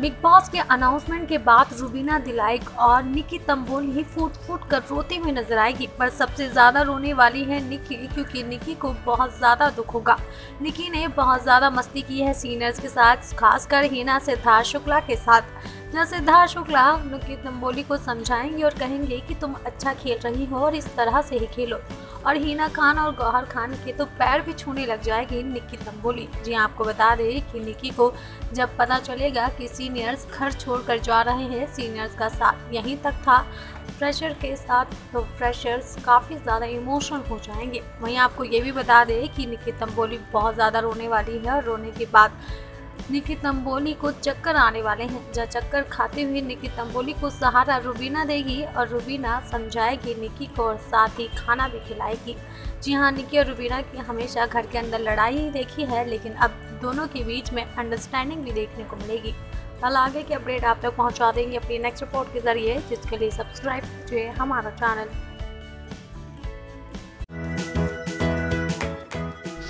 Big Boss के announcement के बाद रूबीना दिलाइक और निकी तंबोली ही फूट फूट कर रोती हुई नज़र आएगी, पर सबसे ज़्यादा रोने वाली है निकी, क्योंकि निकी को बहुत ज़्यादा दुख होगा। निकी ने बहुत ज़्यादा मस्ती की है सीनियर्स के साथ, खासकर हिना सिद्धार्थ शुक्ला के साथ। जहाँ सिद्धार्थ शुक्ला निकी तंबोली को समझाएँगे और कहेंगे कि तुम अच्छा खेल रही हो और इस तरह से ही खेलो और हीना खान और गौहर खान के तो पैर भी छूने लग जाएगी निक्की तंबोली। जी आपको बता दें कि निक्की को जब पता चलेगा कि सीनियर्स घर छोड़कर जा रहे हैं, सीनियर्स का साथ यहीं तक था फ्रेशर के साथ तो फ्रेशर्स काफ़ी ज़्यादा इमोशनल हो जाएँगे। वहीं आपको ये भी बता दें कि निक्की तंबोली बहुत ज़्यादा रोने वाली है और रोने के बाद निकी तंबोली को चक्कर आने वाले हैं। जहाँ चक्कर खाते हुए निकी तंबोली को सहारा रुबीना देगी और रुबीना समझाएगी निकी को और साथ ही खाना भी खिलाएगी। जी हाँ निकी और रुबीना की हमेशा घर के अंदर लड़ाई ही देखी है, लेकिन अब दोनों के बीच में अंडरस्टैंडिंग भी देखने को मिलेगी। कल आगे की अपडेट आप तक पहुँचा देंगे अपनी नेक्स्ट रिपोर्ट के ज़रिए, जिसके लिए सब्सक्राइब कीजिए हमारा channel